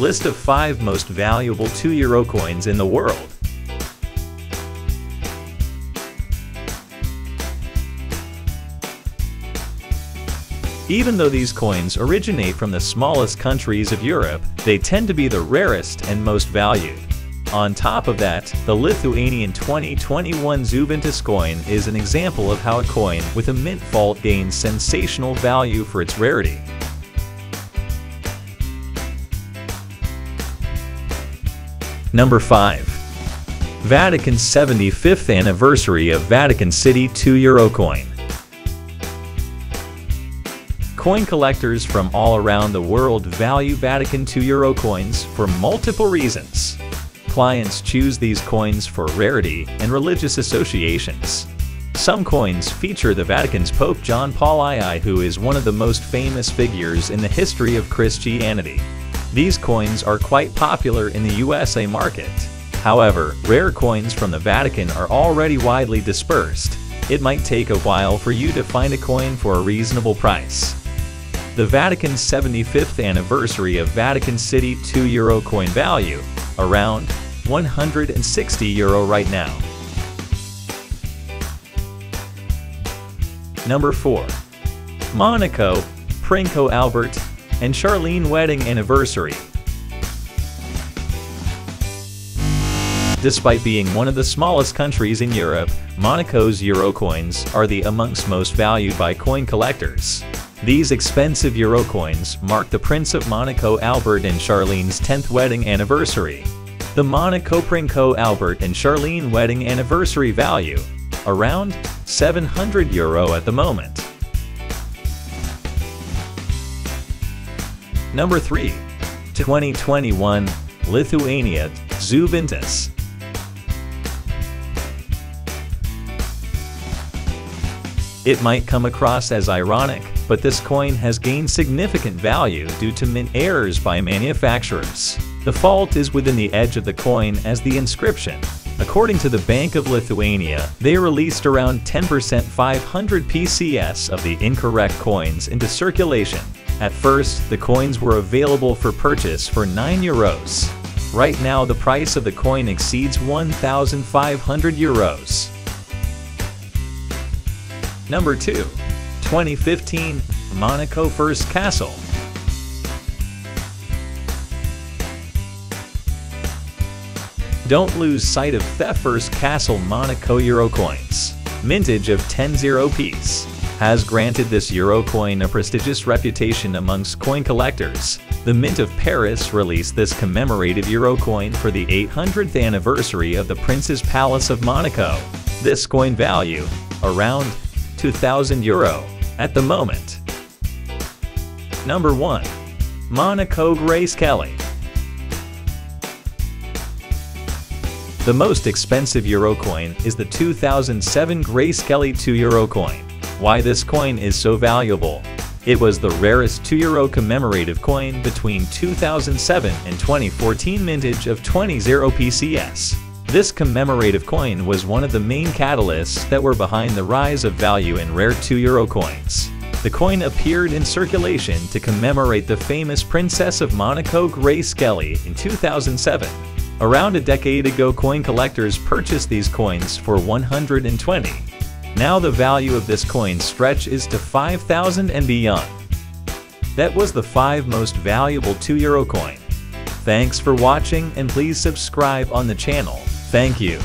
List of 5 most valuable 2 euro coins in the world. Even though these coins originate from the smallest countries of Europe, they tend to be the rarest and most valued. On top of that, the Lithuanian 2021 Žuvintas coin is an example of how a coin with a mint fault gains sensational value for its rarity. Number 5. Vatican 75th Anniversary of Vatican City 2 Euro Coin Coin collectors from all around the world value Vatican 2 Euro coins for multiple reasons. Clients choose these coins for rarity and religious associations. Some coins feature the Vatican's Pope John Paul II who is one of the most famous figures in the history of Christianity. These coins are quite popular in the USA market. However, rare coins from the Vatican are already widely dispersed. It might take a while for you to find a coin for a reasonable price. The Vatican's 75th anniversary of Vatican City 2 euro coin value, around 160 euro right now. Number 4. Monaco, Princo Albert, and Charlene wedding anniversary. Despite being one of the smallest countries in Europe, Monaco's euro coins are the amongst most valued by coin collectors. These expensive euro coins mark the Prince of Monaco Albert and Charlene's 10th wedding anniversary. The Monaco Princo Albert and Charlene wedding anniversary value, around 700 euro at the moment. Number 3. 2021 Lithuania Žuvintas It might come across as ironic, but this coin has gained significant value due to mint errors by manufacturers. The fault is within the edge of the coin as the inscription. According to the Bank of Lithuania, they released around 10% 500 PCS of the incorrect coins into circulation. At first, the coins were available for purchase for 9 euros. Right now, the price of the coin exceeds 1,500 euros. Number 2. 2015 Monaco First Castle Don't lose sight of First Castle Monaco Euro coins. Mintage of 10 0 piece has granted this Euro coin a prestigious reputation amongst coin collectors. The Mint of Paris released this commemorative Euro coin for the 800th anniversary of the Prince's Palace of Monaco. This coin value, around 2,000 euro at the moment. Number 1. Monaco Grace Kelly The most expensive euro coin is the 2007 Grace Kelly 2 euro coin. Why this coin is so valuable? It was the rarest 2 euro commemorative coin between 2007 and 2014 mintage of 20 0 PCS. This commemorative coin was one of the main catalysts that were behind the rise of value in rare 2 euro coins. The coin appeared in circulation to commemorate the famous Princess of Monaco Grace Kelly in 2007. Around a decade ago coin collectors purchased these coins for 120. Now the value of this coin stretch is to 5,000 and beyond. That was the 5 most valuable 2 euro coin. Thanks for watching and please subscribe on the channel. Thank you.